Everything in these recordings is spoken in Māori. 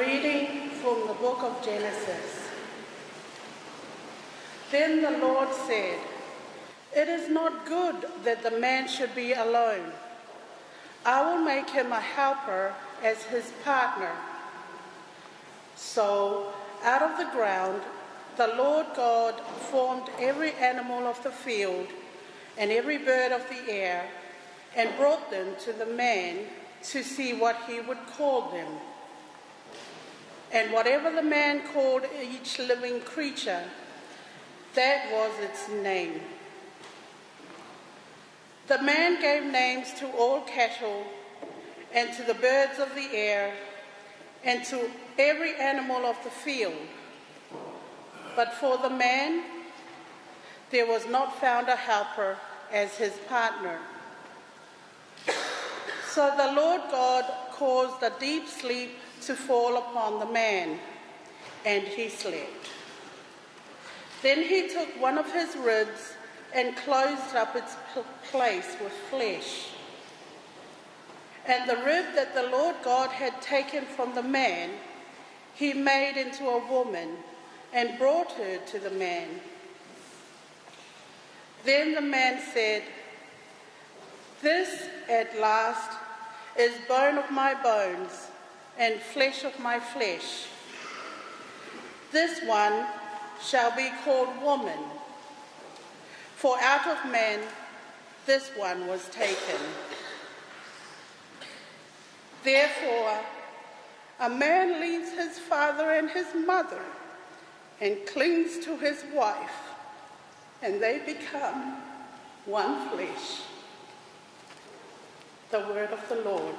reading from the book of Genesis. Then the Lord said, It is not good that the man should be alone. I will make him a helper as his partner. So, out of the ground, the Lord God formed every animal of the field and every bird of the air and brought them to the man to see what he would call them. And whatever the man called each living creature, that was its name. The man gave names to all cattle and to the birds of the air and to every animal of the field. But for the man, there was not found a helper as his partner. So the Lord God caused a deep sleep to fall upon the man, and he slept. Then he took one of his ribs and closed up its place with flesh. And the rib that the Lord God had taken from the man, he made into a woman and brought her to the man. Then the man said, This at last is bone of my bones and flesh of my flesh. This one shall be called woman, for out of man this one was taken. Therefore, a man leaves his father and his mother and clings to his wife, and they become one flesh. The word of the Lord.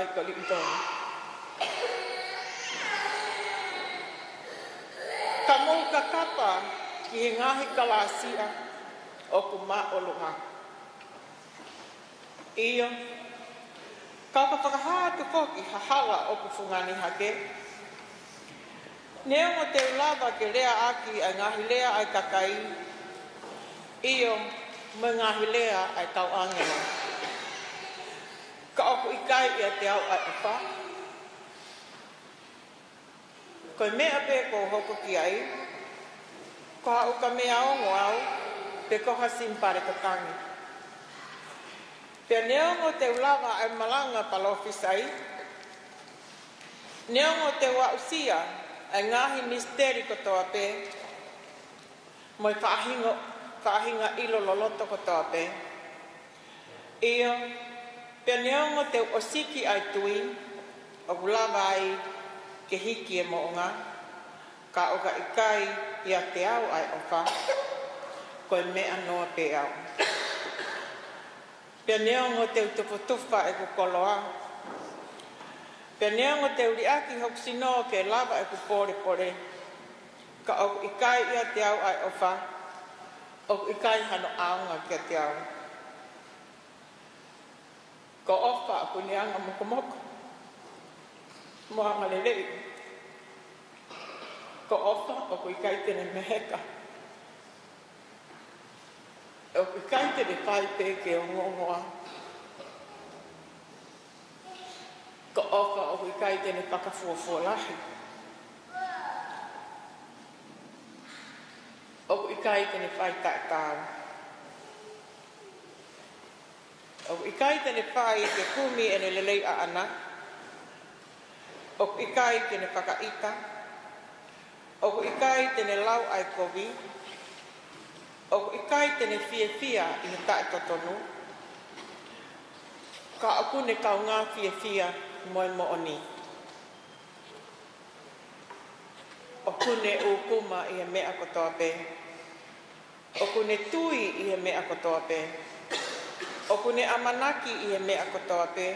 ai ka li uta ka mong ka kata ki he ngahi ka lasia o ku ma o loha ia ka ka whakaha tu koki ha hala o ku fungani hake Nē o te lava ke lea aki ai ngahi lea ai kakai, Iyo, mai ngahi lea ai tau angela ka oku i kai ia te au ai e whā. Koe mea pē ko hoko ki ai, ko hau ka mea ongo au, pe koha simpare ka kangi. Pea neongo te ulawa ai malanga pa lofi sai, neongo te wausia ai ngāhi misteri kotoa pē, moi whaahinga ilo loloto kotoa pē. Ia, pe neongo o osiki ai tui, o gulava ai ke hiki e moonga, ka oka ikai ia te au ai ofa, ko e mea noa pe au. Pe neongo te utopotufa e kukoloa, pe neongo te uriaki hoksino ke lava e kupore pore, ka oka ikai ia te au ai ofa, oka ikai hano aunga ke te au ka oka a kune anga moko moko. Mo anga lelei. Ka oka a kui kaitene meheka. A kui kaitene pai peke o ngongoa. Ka oka a kui kaitene pakafuafua lahi. A kui kaitene pai taitaa. Ka oka a kui kaitene pai taitaa. O i kai tene pai te kumi ene lelei a ana. O i kai tene whakaita. O i kai tene lau ai kovi. O i kai tene fie fia i ne tae totonu. Ka aku ne kau ngā fie fia moe mo oni. O kune u kuma i he mea kotoa pē. O kune tui i he mea kotoa pē. O kune tui i he mea kotoa pē. O kune amanaki i he mea kotoa pē.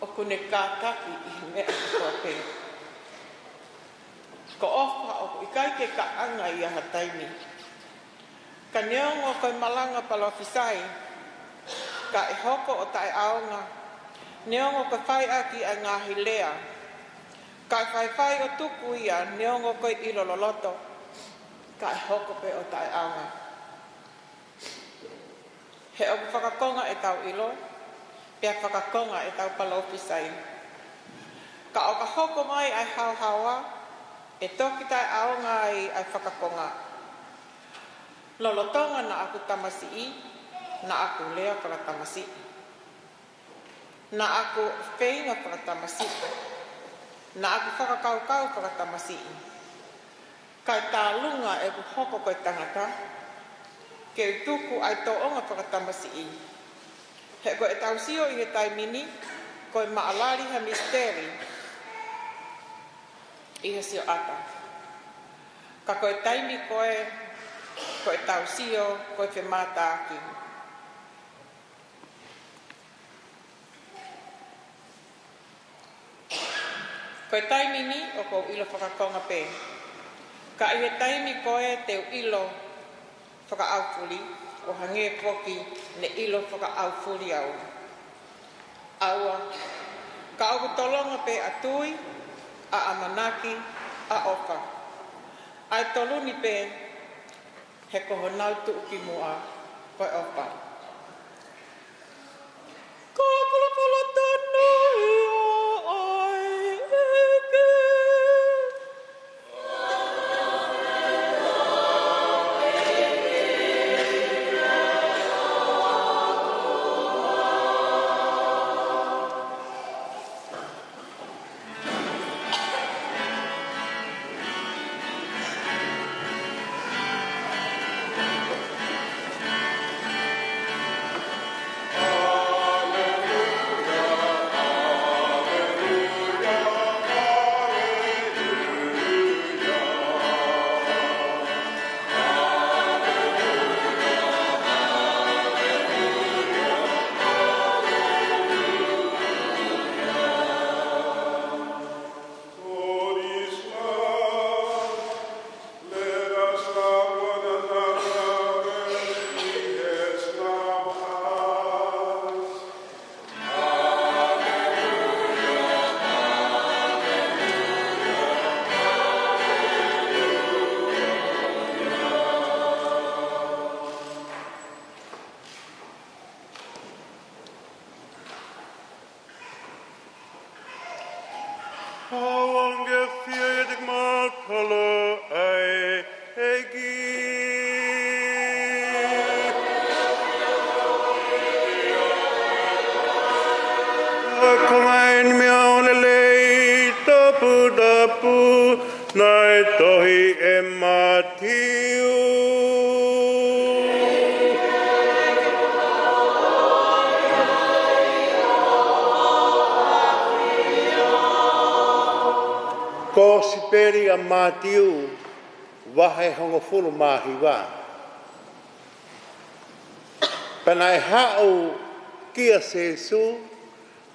O kune kātaki i he mea kotoa pē. Ko ofa o i kai ke ka anga i aha taimi. Ka neongo koi malanga palofisai. Ka e hoko o tai aonga. Neongo ka whai aki a ngāhi lea. Ka e whai whai o tuku ia neongo koi ilololoto. Ka e hoko pe o tai aonga. He o whakakonga e tau ilo, pia whakakonga e tau palopisai. Ka o ka hoko mai ai hau hawa, e toki tai au ngai ai whakakonga. Lolotonga na aku tamasi i, na aku lea para tamasi. Na aku feina para tamasi. Na aku whakakaukau para tamasi. Kai tā lunga e ku hoko koe tangata, tangata ke tuku ai tō onga whakatamasi i. He koe tau sio i he taimini, koe maalari ha misteri i he sio ata. Ka koe taimi koe, koe tau sio, koe whi mātāki. Koe taimini o kou ilo whakakonga pē. Ka i he taimi koe te ilo toka whakaauturi o hange poki ne ilo whakaauturi au. Aua, ka au tolonga pe atui, a amanaki, a oka. Ai toluni pe, he koho nautu uki mua, koe opa.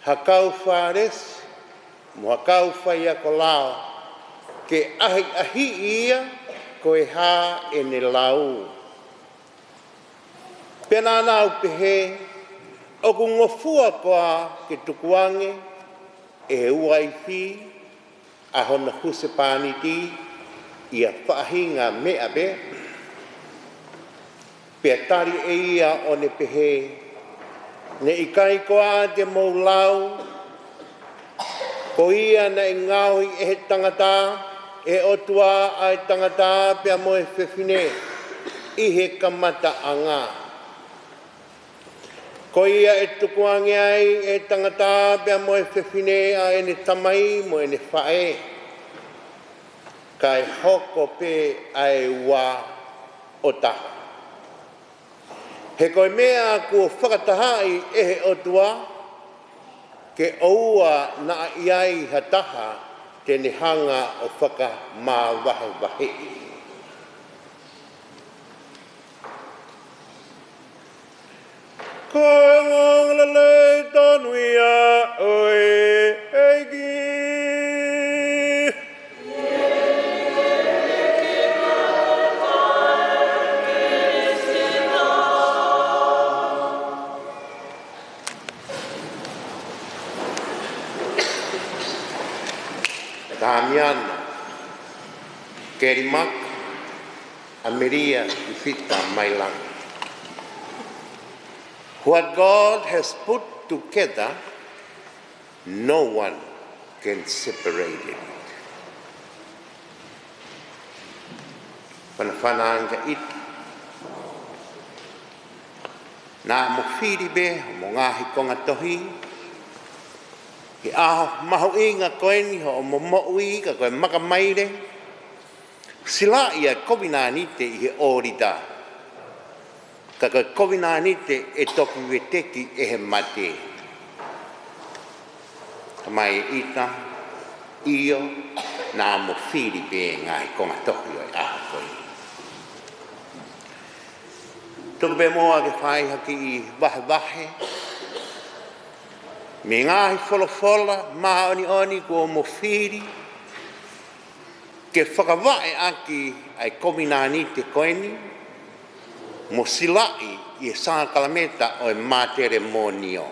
hakau fares mo hakau fai a kolao ke ahi ahi ia ko e ha e ne lau pena na o pehe o ku ngofua koa ke tukuange e uai fi a hona huse paniti ia fahi ngā mea be pe tari e ia o ne pehe ne i kai ko a te moulau, ko ia na i ngāhi e he tangata, e otua ai e tangata pe a moe whewhine, i he kamata a ngā. Ko ia e tukuangi ai e tangata pe mo e whewhine a e ne tamai mo e ne whae. Kai hoko pe ai wā o taha. He koe mea kua whakatahai e he o tua, ke oua na iai hataha taha te nehanga o whaka mā wahe wahe. Koe ngong le le oe eiki. Damián, Kerimac, Almería, y Mailán. What God has put together, no one can separate it. Panfananga it. Nā mawhiri be, mō ngāhi konga tohi, ke a maho inga koeni ho mo mo ui ka koe maka maire sila ia kovina ni te i he orita ka koe kovina ni te e toki we teki e he mate ka mai e ita io nā mo whiri pē ngai konga toki oi aho koe tuku pē mō ake whaihaki i wahe wahe me ngāhi wholofola, mā oni oni kua mō whiri, ke whakawae aki ai kominani te koeni, mō silai i e sanga kalameta o e mātere mō nio.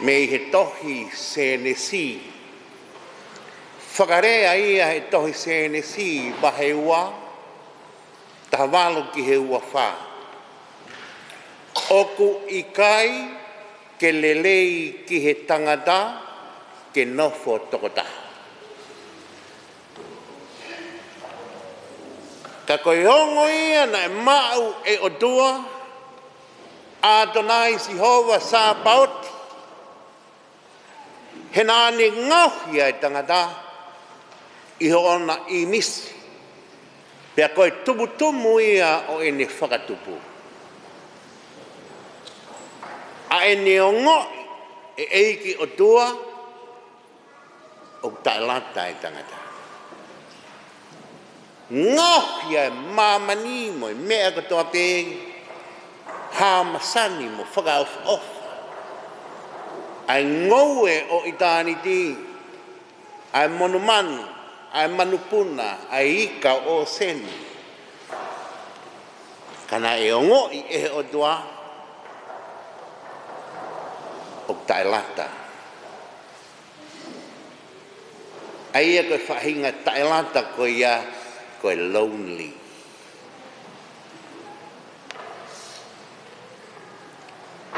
Me i he tohi sēnesi, whakarea ia he tohi sēnesi, bahe ua, tahawalo ki he ua whaa oku i kai ke lelei ki he tangata ke nofo tokota. Ka koe hongo ia na e mau e o Adonai si hova sa paot, he nāne ngauhi ai tangata, i ho ona i nisi, pia koe tumutumu ia o ene whakatupuu a e neongo e eiki o tua o talata e tangata. Ngohi e mamani mo e mea katoa pēngi, hamasani mo whakauf of. Ai ngowe o itani ti, ai monumanu, ai manupuna, ai ika o seni. Kana e ongo i e o tua, tai lata. Aia e koe whahinga tai lata koe ia koe lonely.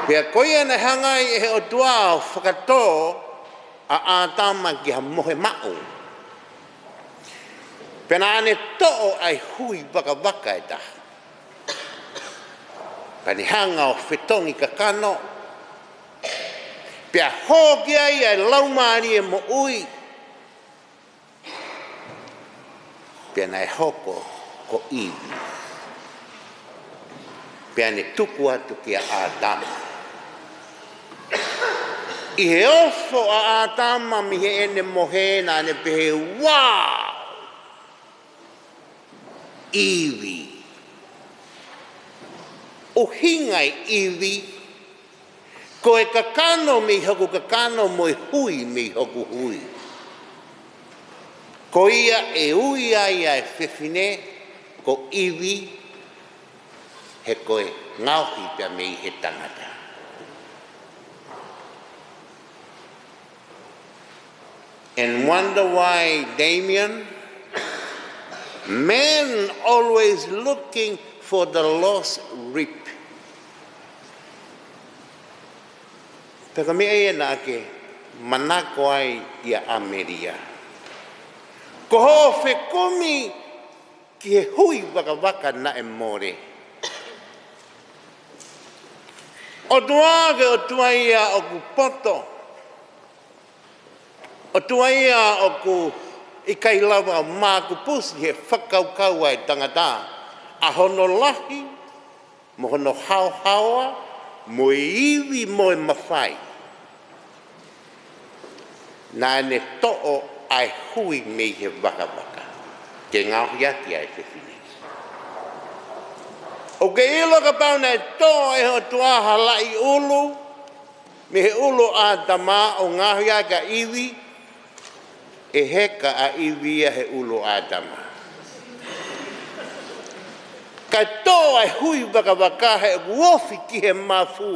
Pea koe ana hangai e he o tua o whakato a ātama ki ha mohe mao. Pena ane to'o ai hui baka waka e ta. Pani hanga o whetongi ka kano, pia hōkia i ai laumāri e mo ui. Pia nai hoko ko iwi. Pia ne tuku atu ki a Adama. I he ofo a Adama mi he ene mohena ne pehe wā. Iwi. Uhingai iwi. Iwi. Koe kakano mi hoku kakano moe hui mi hoku hui. Ko ia e ui ai ai whewhine, ko iwi, he koe ngāohi pia mei he tangata. And wonder why Damien, men always looking for the lost, repentance Te ka mea ia ake, mana ai ia Ameria. Ko hofe komi ki he hui waka waka na e more. O ke o ia o ku poto. O tuaia o ku i kai lawa o mā ku pusi he whakaukaua i tangata. A hono lahi, mo hono hau haua, mo iwi mo e mawhai. Nā ne to'o ai hui me he waka waka. Ke ngā hui ati ai te whini. O ke ilo ka pau nei to e ho tua hala i ulu, me he ulu a dama o ngā hui ka iwi, e heka a iwi a he ulu a dama ka tō ai hui waka waka he wofi ki he mafu.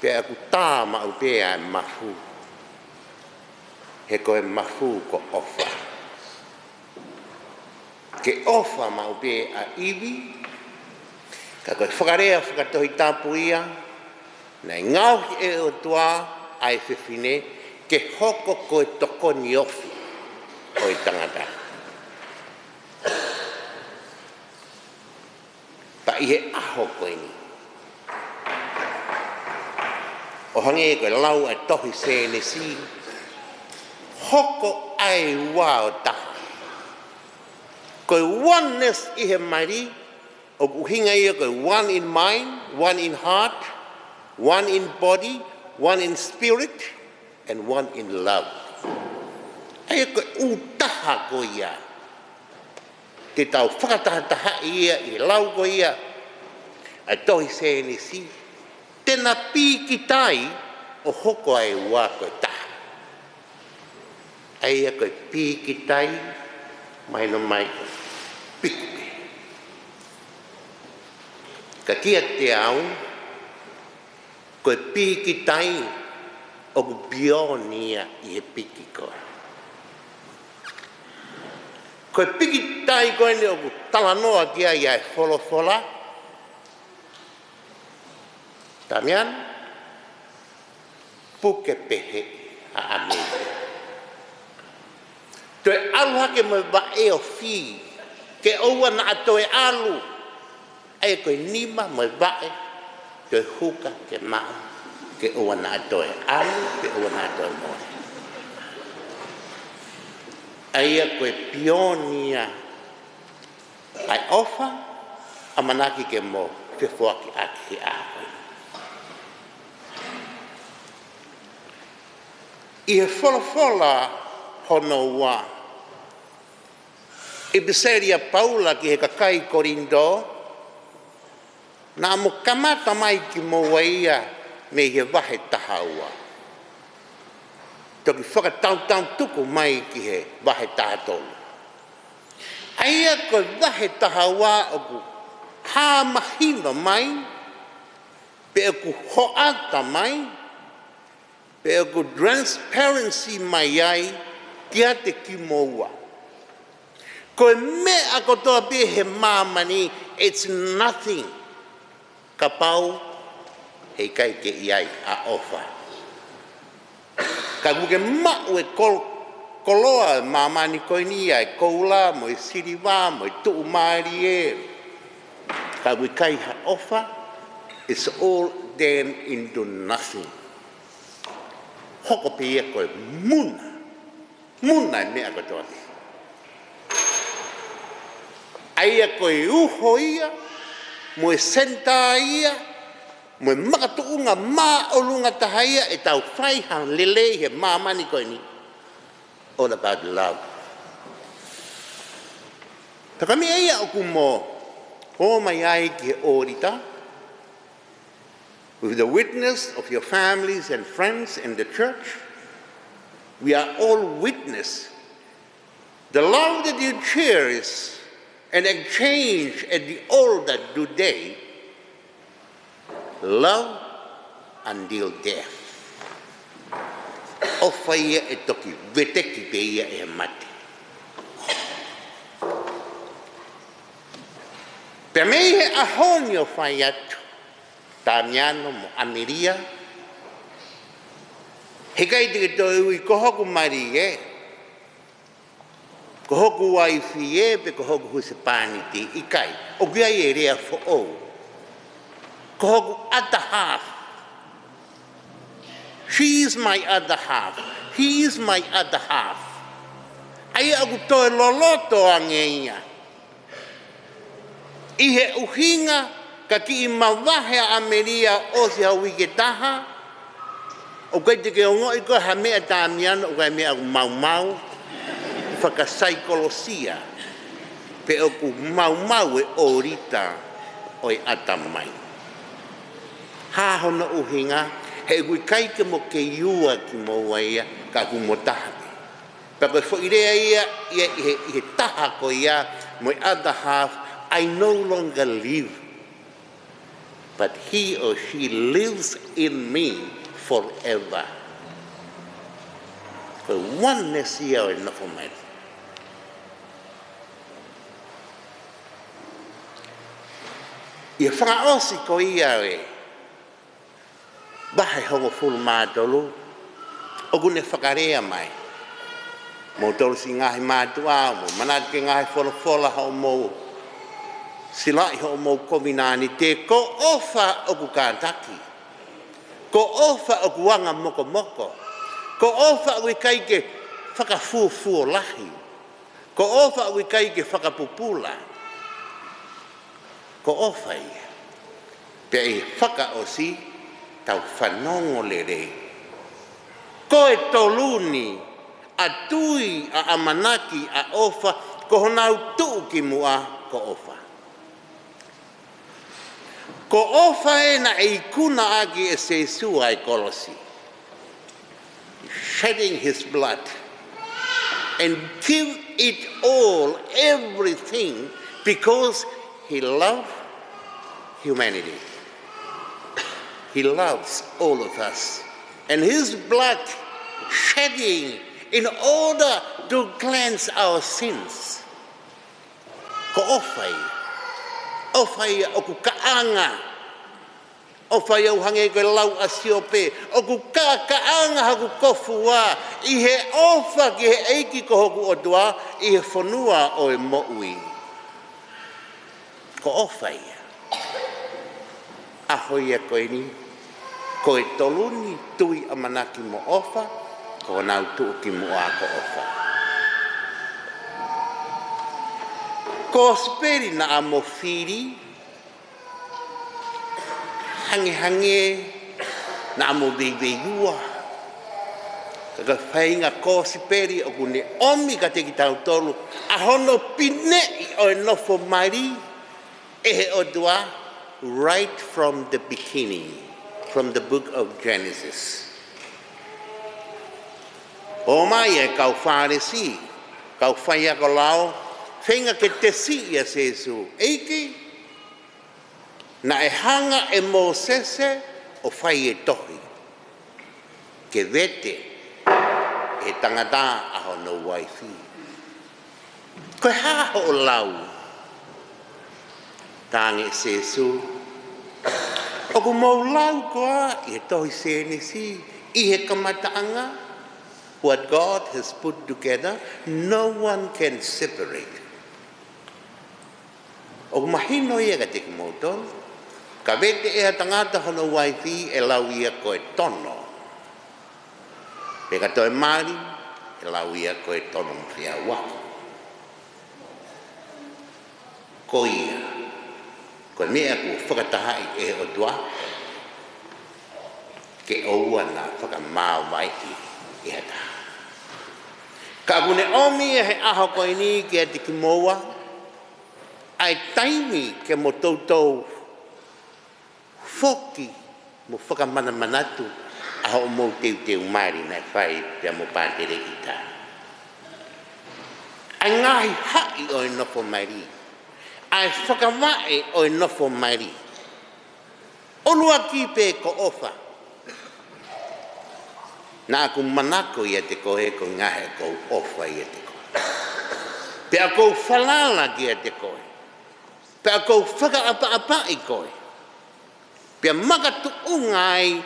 Pe aku tā ma au te mafu. He ko he mafu ko ofa. Ke ofa mau pea a ai iwi. Ka koe whakarea whakatohi tāpu ia. Nei ngau ki e o tua ai whiwhine. Ke hoko koe toko ni ofi. tak ihe aho ko ini ohange ko lau at to hi se ne si hoko ai wa ta ko oneness ihe mari og hinga ye ko one in mind one in heart one in body one in spirit and one in love ai ko utaha ko ya te tau whakatahataha ia i laugo ia a tohi se ni si tena pī ki tai o hoko ai ua koe taha ai a koe pī ki tai mai no mai o pikupe ka kia te au koe pī ki tai o ku bionia i he koe piki tai koe ni oku tala noa ki ai ai holo hola. Tamian, puke pehe a amete. Toe aluha ke mo ba e o fi, ke oua na a toe alu, e koe nima mo ba e, toe huka ke mao, ke oua na a toe alu, ke oua na a toe moe aia koe pionia ai ofa a manaki ke mo te fuaki aki ki a i e folafola hono ua i biseria paula ki he kakai korindo na mo kamata mai ki mo waia me he vahe taha ua toki whakatautau tuku mai ki he wahe taha tolu. Aia ko wahe taha wā oku hāmahino mai, pe oku hoata mai, pe oku transparency mai ai, kia te ki moua. Ko e me a kotoa pe he māmani, it's nothing. Ka pau, kai ke iai a Ka pau, hei kai ke iai a ofa ka guke ma we kol koloa mama ni ko ni ai koula mo i siri wa mo i tu mari e ka we kai ha ofa it's all them into nothing hoko pe e ko mun mun ai me ago toni ai e ko i uho ia mo i senta ia Mwe olunga tahaya e tau han lele he mani koe ni. All about love. eia o mai ai ki orita, with the witness of your families and friends and the church, we are all witness. The love that you cherish and exchange at the altar today love until death. O whaia e toki, vete ki peia e mate. Pe mei he ahoni o whai atu, tāmiano mo Ameria, he kai te kito e ui kohoku mari e, kohoku waifi e, pe kohoku huse pāniti, i kai, o kia i e rea fo ou. Oh ko hoku other half. She is my other half. He is my other half. Ai aku to e loloto ange ia. I he uhinga ka ki i mawahe a Ameria o si hau i ke taha. O kei te ke ongo i koe ha mea tāmiana o kei mea aku mau mau. Whaka saikolosia. Pe oku mau mau e orita o i atamaina. hāhona uhinga, he ui kaike mo ke iua ki mō ia ka humotaha. Pako e whoirea ia, ia he, he taha ko ia, mo other half, I no longer live, but he or she lives in me forever. Ko oneness ia o e nofo mai. Ia whanga ko ia bahai hongo full madolu ogu ne fakarea mai mo tolu si ngahi madua mo manat ke ngahi folo fola ho mo sila ho mo kominani te ko ofa ogu kantaki ko ofa ogu wanga moko moko ko ofa we kaike faka fu fu lahi ko ofa we kaike faka pupula ko ofa ia pe faka osi. si taufanongolere. Koe toluni, a tui, a amanaki, a ofa, ko honau tuu ki mua ko ofa. Ko ofa e na e agi e e kolosi. Shedding his blood and give it all, everything, because he loved humanity. He loves all of us. And His blood shedding in order to cleanse our sins. Ko Ofai o ku kaanga. Ofai au hange koe lau asiope. O ku ka kaanga haku kofu wā. I he ofa ki he eiki ko hoku o dua. I he whanua o e moui. Ko'ofai. Ahoi e koe ni. ko e toluni tui a manaki mo ofa, ko nau tuu ki mo ako ofa. Ko speri na amo whiri, hangi hangi na amo viveiua, ka ka whainga ko speri o kune omi ka te ki tau tolu, a hono pinei o e nofo mari, e he odua, right from the beginning from the book of Genesis. O mai e kau whāresi, kau whai ako lao, whenga ke te si ia sesu. Eiki, na e hanga e mōsese o whai e tohi. Ke vete e tangata aho no waifi. Koe hāho o lau. Tāngi sesu, O ku mau lau koa i e tohi sēnesi i he kamataanga. What God has put together, no one can separate. O ku mahino i aga e teki mau tonu. Ka vete e hatangata hono waiti e lau ia koe tono. Pega toi mari e lau ia koe tono mwhia wako. Koia. Koia ko me aku fakata hai e o tua ke o wana faka mau mai i e ta ka bune o mi e aho ko ni ke te ki moa ai taimi ke mo tou tou foki mo faka mana manatu aho mo te te umari na fai te mo pante re ai ngai hai o no po mai ai whakamae o i nofo mairi. O lua ki pe ko ofa. Nā ku manako i te ko he ko ngahe ko ofa i te ko. Pe a ko whalala ki e te ko he. Pe a ko whakaapa i ko he. Pe a makatu ungai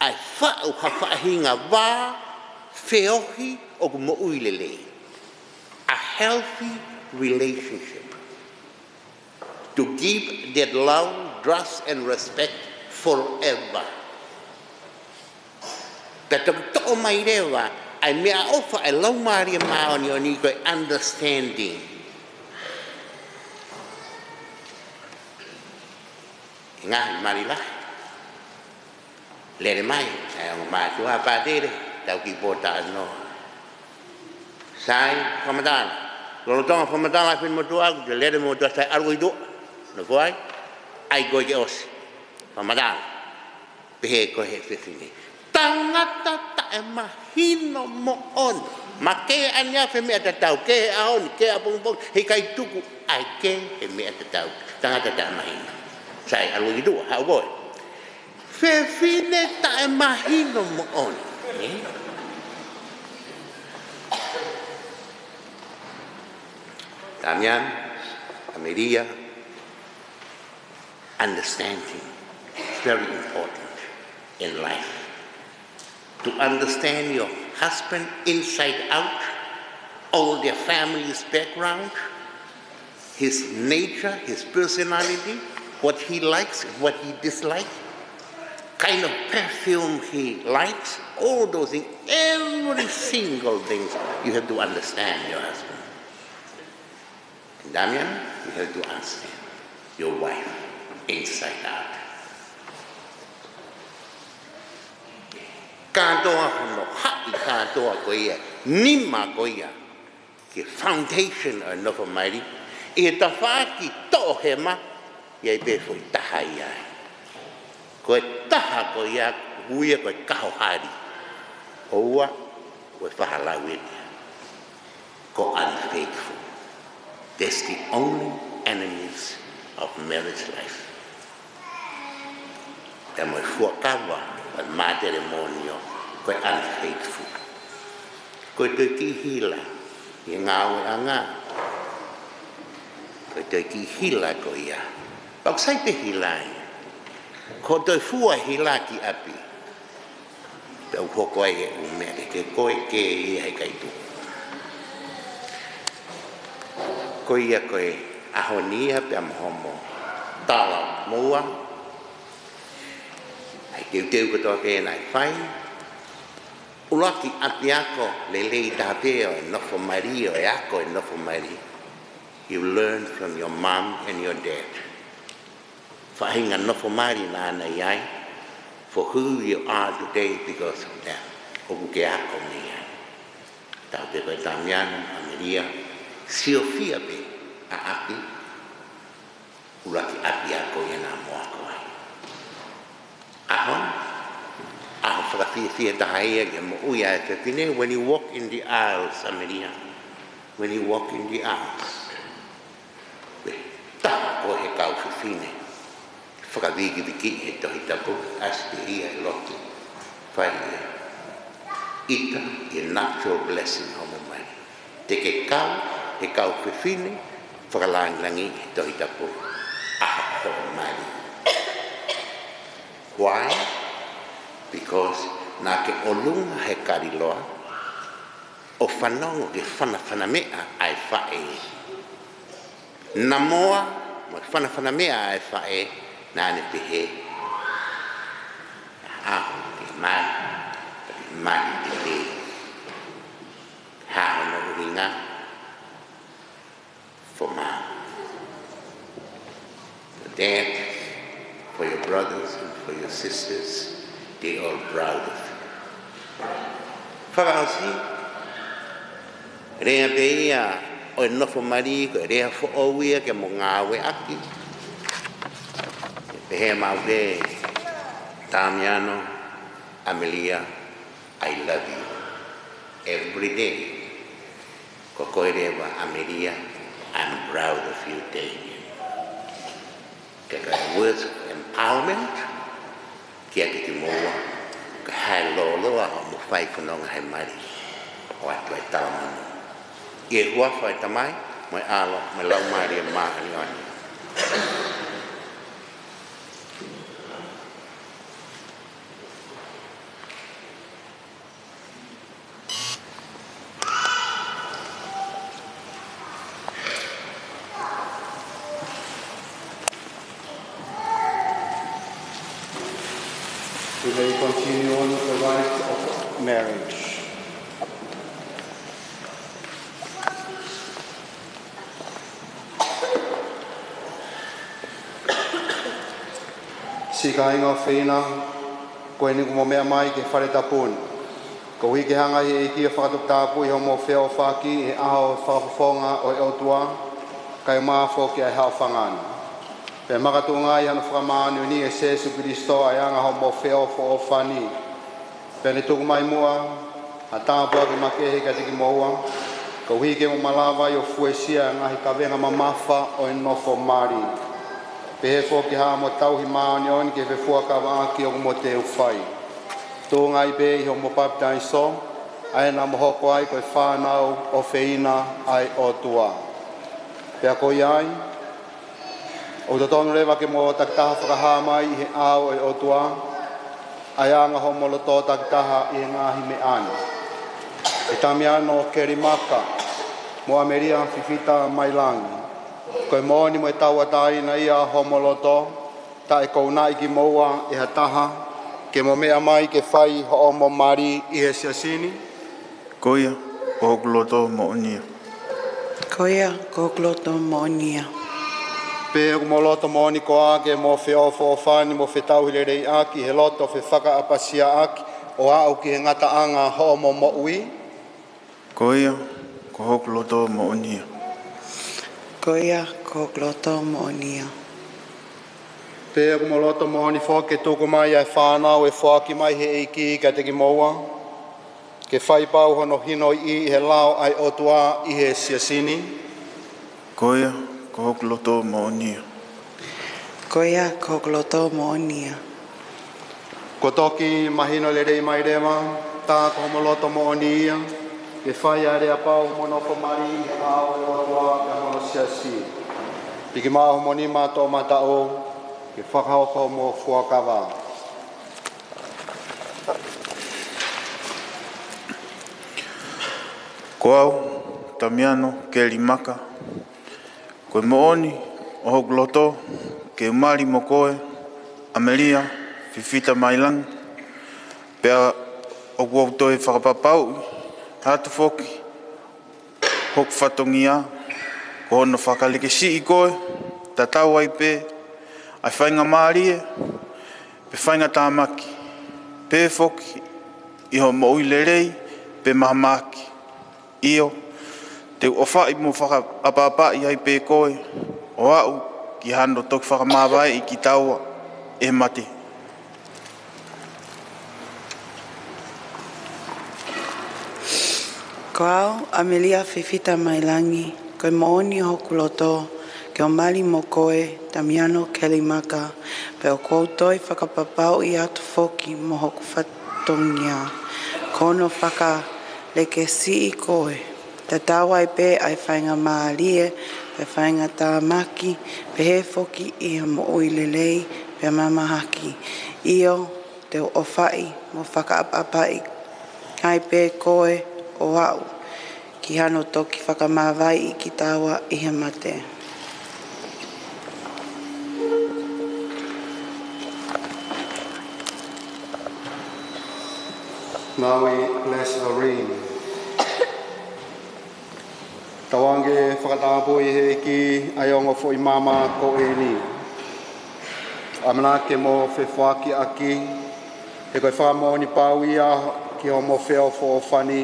ai whau hawhahinga wā feohi o ku mo uilelei. A healthy relationship. to give their love, trust, and respect forever. Ka toko mai rewa, ai mea ofa ai lau maari maoni o niko understanding. Ngahi marila. Lere mai, ai o mātua pātere, tau ki pōtā no. Sai, kamatana. Lolo tonga kamatana, fin motua, ku te lere motua, sai argo i doa. guai ai goi ge os pamadan pehe ko he fefini tangata ta e mahino mo on ma ke ania fe me ta tau ke a on ke a pong pong he kai tuku ai ke he me ta tau tangata ta mahino sai alu i dua hau goi fefine ta e mahino mo on eh? Damián, Ameria, understanding is very important in life. To understand your husband inside out, all their family's background, his nature, his personality, what he likes, what he dislikes, kind of perfume he likes, all those things, every single thing you have to understand your husband. And Damien, you have to understand your wife. inside out. Kātoa hono, hai kātoa ko ia, nima ko ia, ke foundation o Nova Māori, i e tawhāki tō he ma, i e pēwho i taha ia. Ko e taha ko ia, huia ko e kahohari. O ua, ko e whahalau e dia. Ko unfaithful. That's the only enemies of marriage life te mo fua kawa pa ma ceremonio ko an faithful ko te ki hila i nga anga ko te ki hila ko ia pa sai te hila ko te fua hila ki api te ho ko ai e u me e ke ko ke i hai kai tu ko ia ko e ahonia pe am homo tala moa Điều tiêu của tôi về lại phải atiako le e ako e You learn from your mom and your dad. for who you are today because of them, Oku ke ako me iai. Tape koe tamiana, Ameria, siofia pe a api. Ulaki atiako e nā Ahon, when you walk in the aisles, Ameria, when you walk in the aisles, tama ko oh, he kau fifine, whakadiki wiki he tohi tapu, as the lotu, whai e, ita e natural blessing of the man. Te ke kau, he kau lang langi he tohi tapu, aha homo mai. Why? Because nā ke olunga he kariloa, o whanau ke whanawhanamea ai whae. Nā moa, ma ke whanawhanamea ai whae, nā ne pehe. Aho te mai, mai te pehe. Hāhono uhinga, for mā. The dance, for your brothers and for your sisters. They are proud of you. Farazi, rea beia o no fo mari ko rea fo o wia ke mo ngawe aki. Pehe maude, Tamiano, Amelia, I love you every day. Kokoireva Amelia, I'm proud of you, Damien. Take our words almen kia ki te mōa ka hae lōlo a o mōwhai whanonga hei mairi o atu ai tala mōna i e hua whai tamai mai ālo mai lau mairi e māhani oi Thank you. inga whena, ko e niku mo mea mai ke whare tapun. Ko hi ke hanga he iki e whakatuk tāpu i homo whea o whaki e aho e whakafonga o e otua, kai maa fō ke ai hao whangan. Pe makatu ngā i hana whakamānu ni e Sēsu Kristo ai anga homo whea o wha o whani. Pe ne tuku mai mua, a tāpu aki make he ka tiki moua, ko hi ke mo malawa i o fuesia ngahi ka venga mamafa o e nofo marii pe he fōki hā mo tauhi hi māone oni ke he ka wā ki o mo te uwhai. Tō ngai pē i ho mo papitai so, ena mo mohoko ai koe whānau o whēina ai o tua. Pea koi ai, o te tonu rewa ke mo taktaha whakahā mai i he āo ai e o tua, ai ānga ho mo lo tō taktaha i he ngāhi me āne. E tamiano kerimaka, mo Ameria fifita mai langi. Koe mōni mai tāua tāi na ia homoloto, tā e kou nai ki moua e ha taha, ke mo mea mai ke whai ho o mo mari i he siasini. Koia, ko hokuloto mo onia. Koia, ko hokuloto mo onia. Pe e kumoloto mo oni ko ake mo fe ofo o whani mo fe tauhilerei aki, he loto fe whaka apasia aki, o au ki he ngata anga ho o mo mo ui. Koia, ko hokuloto mo onia koia ko gloto monia. Pea ko moloto moni fo ke toko mai ai fana o e fo ki mai he eiki ka te ki moua. Ke fai pau hono hino i he lao ai o tua i he siasini. Koia ko gloto monia. Koia ko gloto monia. Ko toki mahino le rei mai rema, tā ko moloto monia. Koia ko gloto monia ke whai a rea pau mono ko mari he ao e oroa ka mono sia si. I ke maho moni mātou mata o, ke whakaoko mō fuakawa. Ko au, tamiano, ke limaka, koe o oho gloto, ke umari mokoe, amelia, fifita mailang, pea o kua utoe whakapapau, tatu foki hoku fatongia ko hono whakaleke si i koe ta tau ai pē ai whainga maarie pe whainga tāmaki pē foki i ho mou lerei pe mahamaki io te o whai mō whaka apapa i ai pē koe o au ki hando toki whakamāwai i ki taua e mati. Ko au, Amelia Fifita Mailangi, koe mooni o loto, ke o mali mo koe, Damiano Kelimaka, pe o koutoi whakapapau i atu foki mo hoku whatongia. Kono whaka, le ke si i koe, te tawai pe ai whainga maalie, pe whainga tā pe he foki i a mo uilelei, pe mamahaki. Io, te o whai, mo whakapapai, kai pe koe, koe, o au. Ki hano tō ki whakamāwai i ki tāua i he mate. Maui Les Lorene. Tawange whakatāpo i he ki aionga fo i māma ko e ni. Amana ke mō whewhaki aki, he koi whamo ni pāwia ki o mō whewha o whani,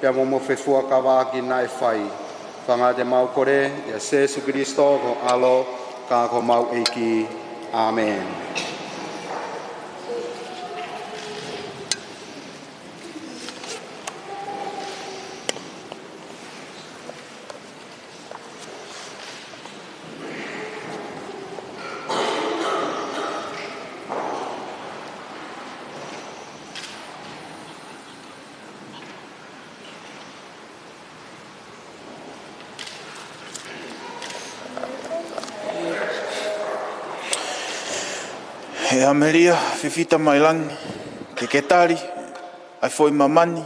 pia mo mo fe fua ka wā ki nai whai. Whanga te mau kore, ia Sesu Kristo, ko alo, ka ko mau eiki. Amen. Amen. He amelia, fifita mai lang, ke ketari, ai foi mamani,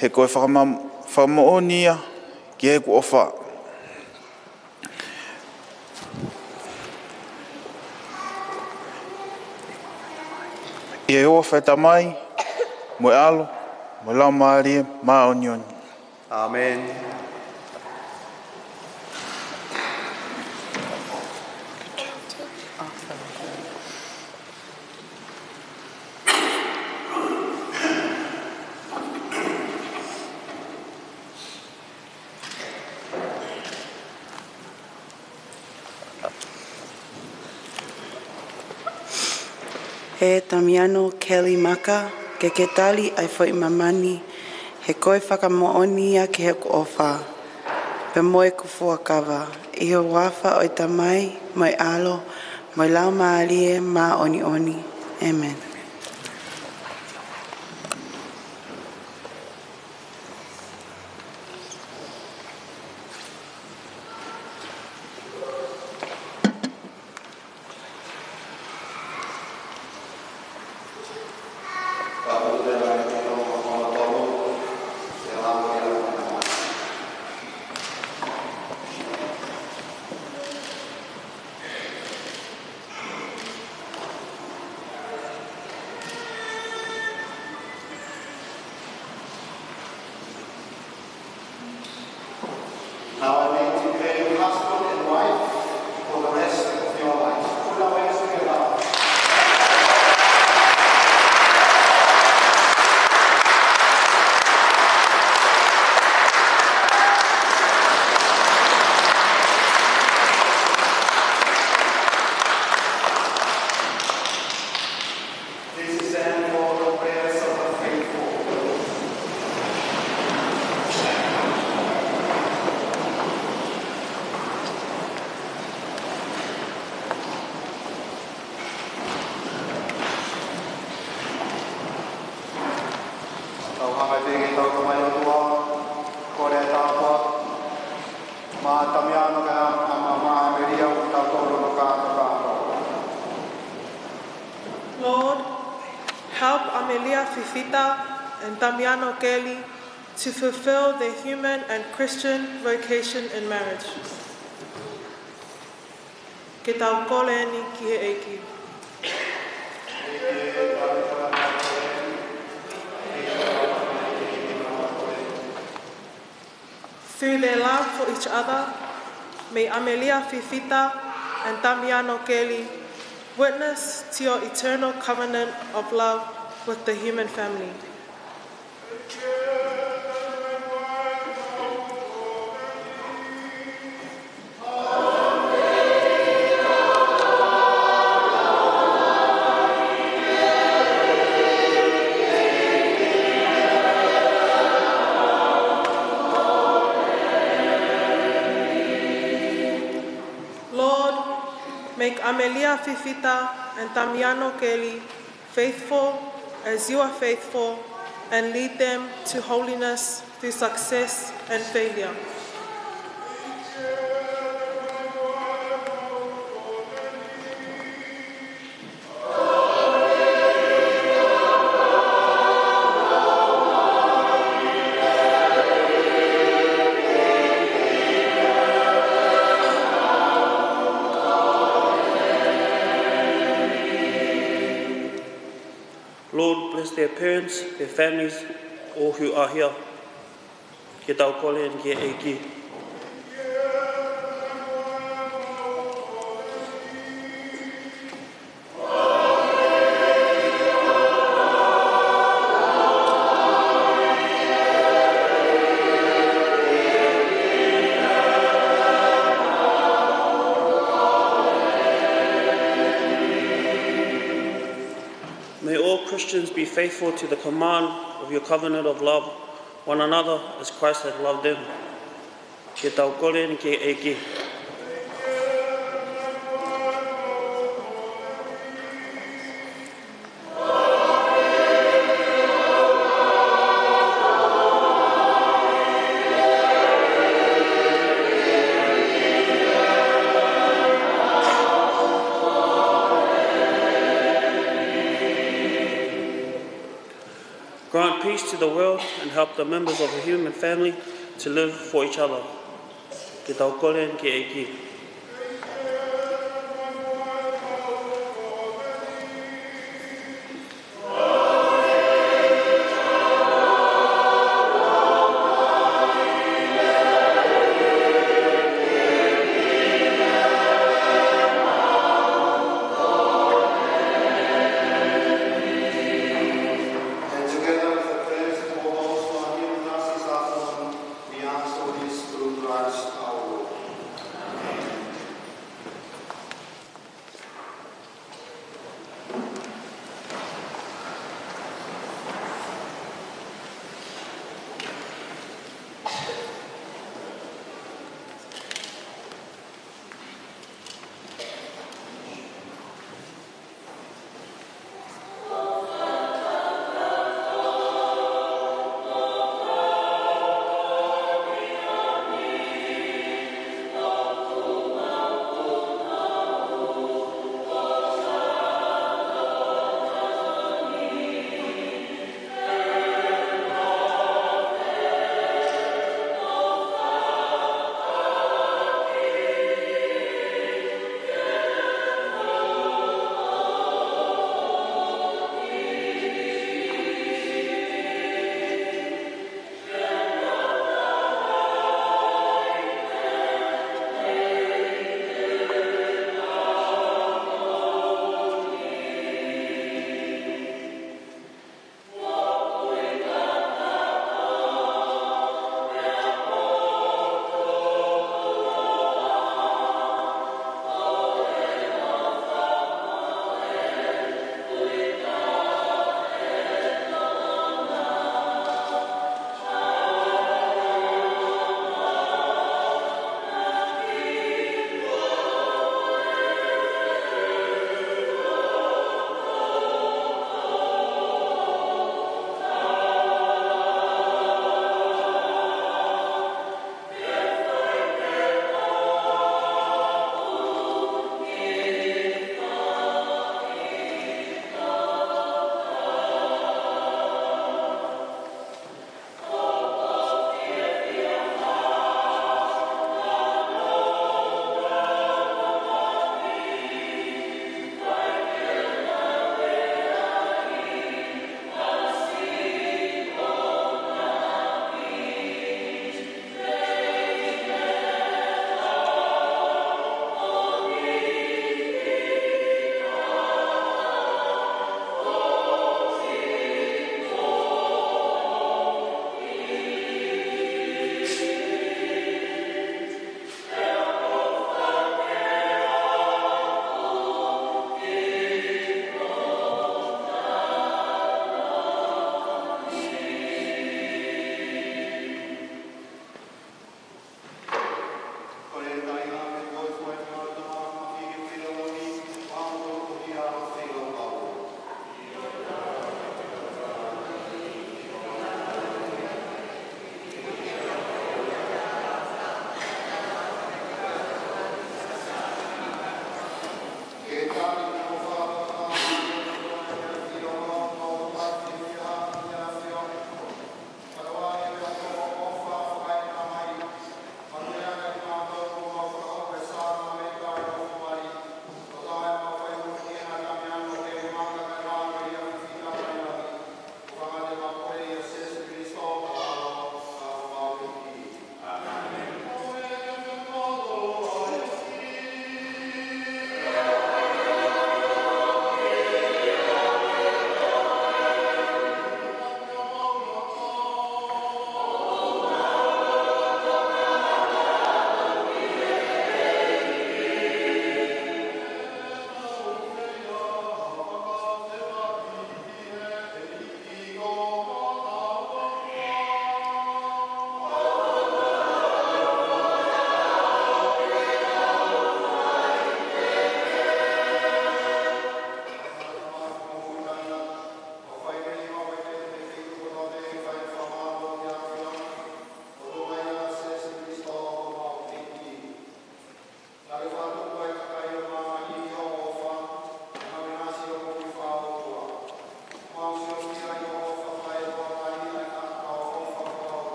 he koe whamoonia, ki he ku ofa. I he ofa e ta mai, moe alo, moe lau maari, e maa onioni. Amen. He tamiano Kelly Maka, ke ke tali ai foi mamani, he koe whakamooni a ke heku ofa. Pe moe ku fuakawa, i ho wafa o i tamai, mai alo, mai lau maalie, ma oni oni. Amen. Amen. to fulfill their human and Christian vocation in marriage. Ke tau kole ni ki he eiki. Through their love for each other, may Amelia Fifita and Damiano Kelly witness to your eternal covenant of love with the human family. Amelia Fifita, and Tamiano Kelly, faithful as you are faithful, and lead them to holiness through success and failure. parents, their families, all who are here. Ke tau kore ki e eiki, faithful to the command of your covenant of love one another as Christ has loved them. Ke tau kore ni ke eke. to the world and help the members of the human family to live for each other. Ki tau kore ki e tau kore ki e ki.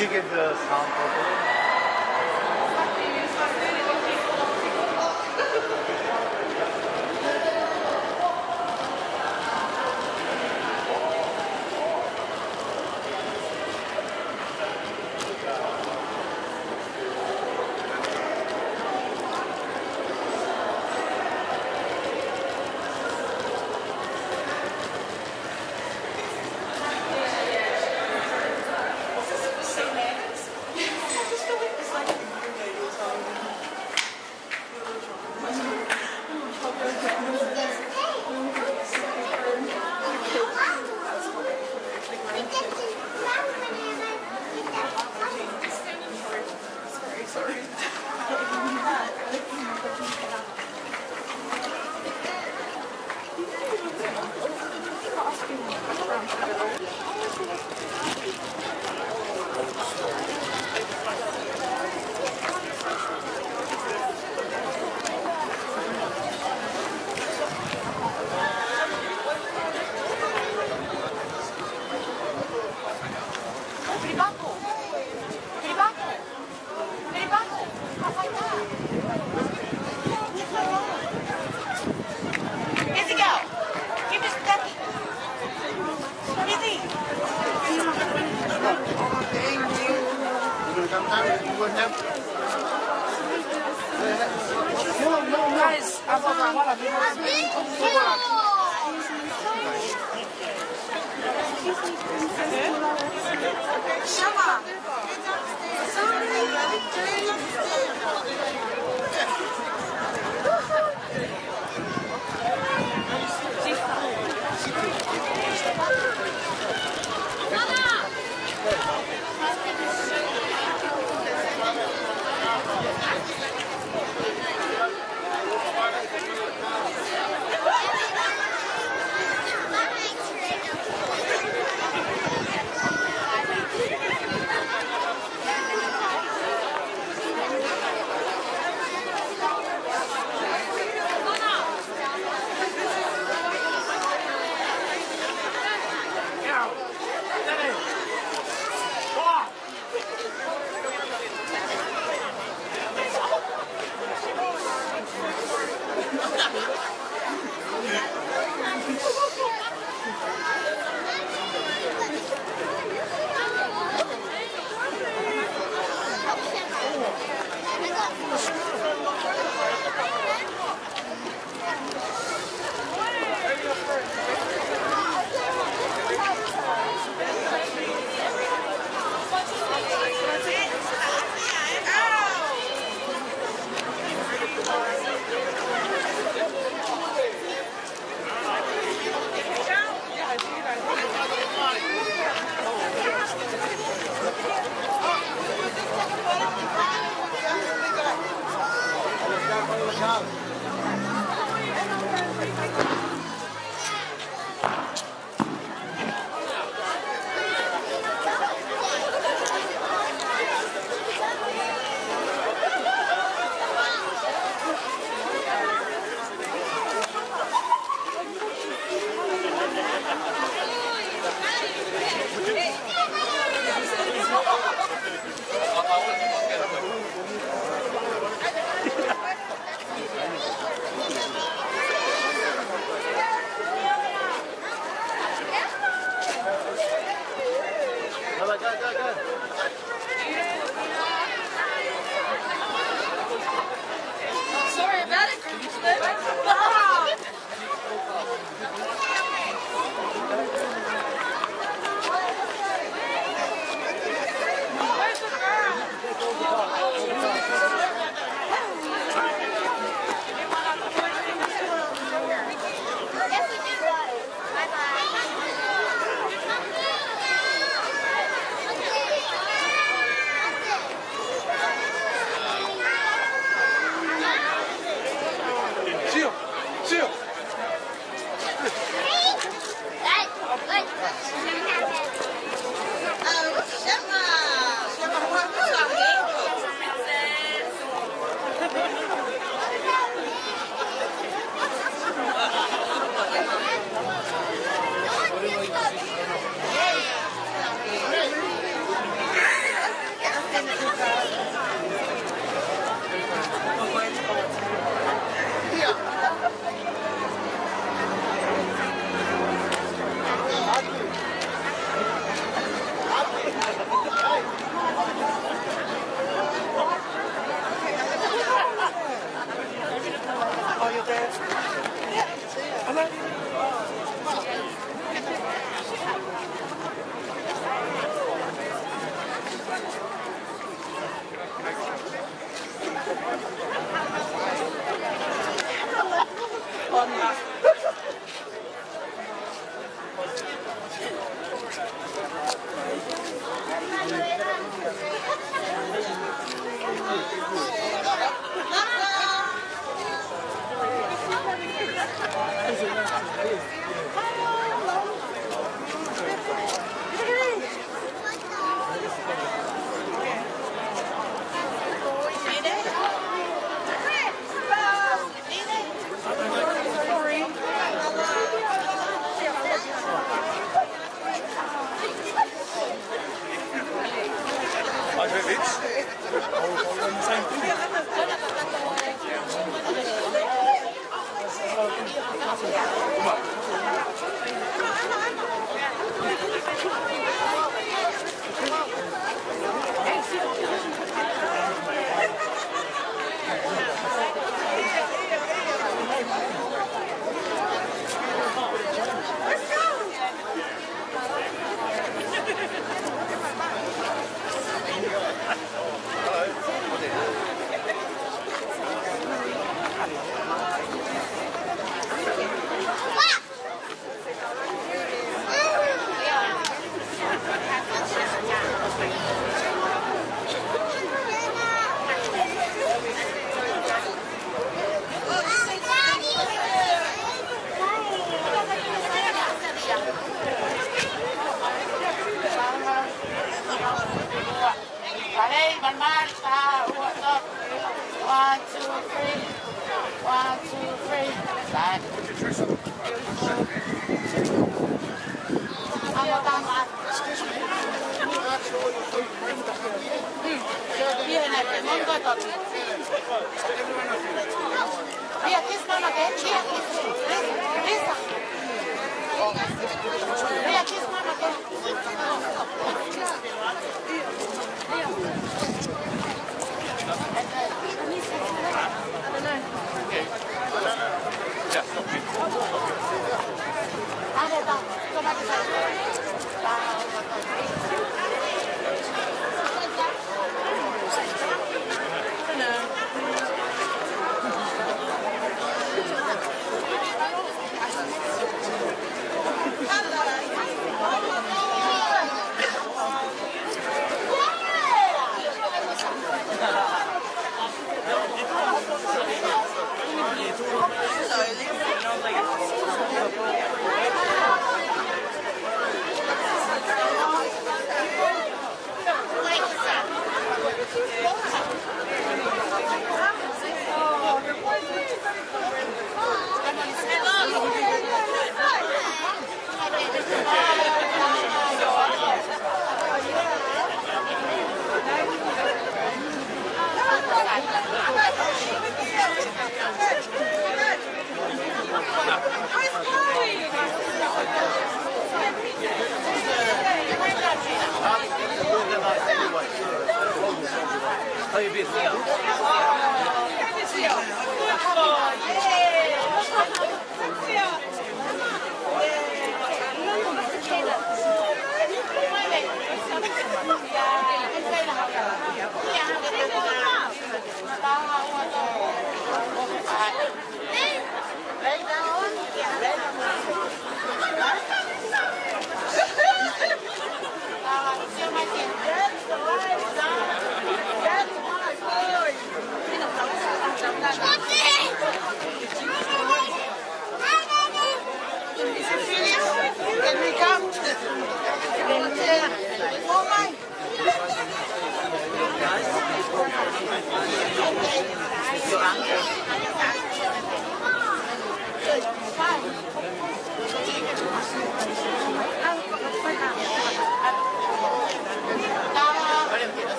you give the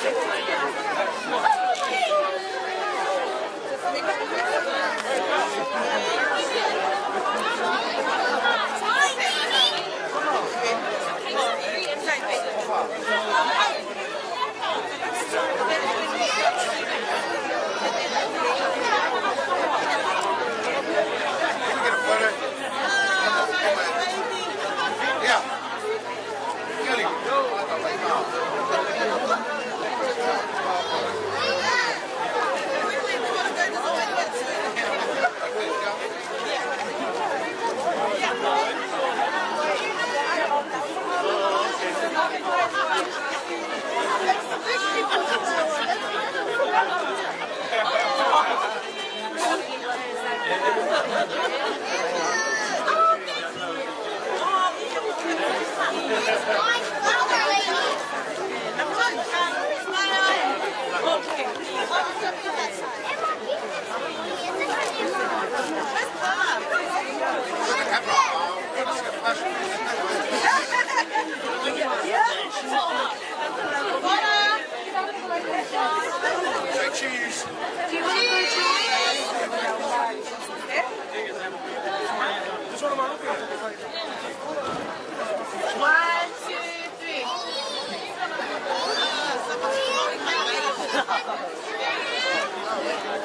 Yeah. Really? I thought like, no. Yeah. cheese. you One, two, three.